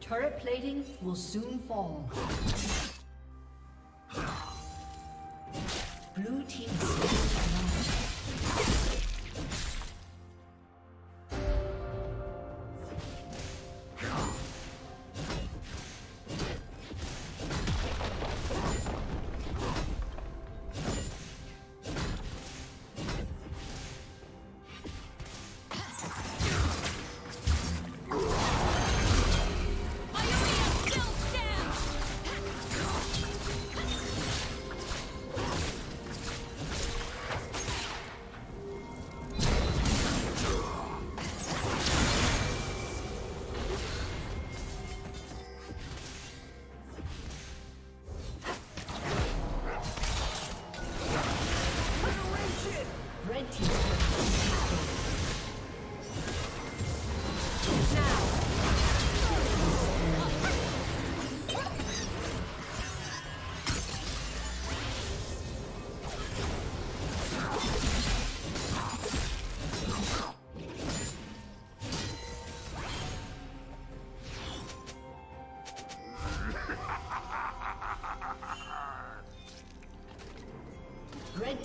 Turret plating will soon fall. Blue team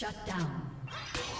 Shut down.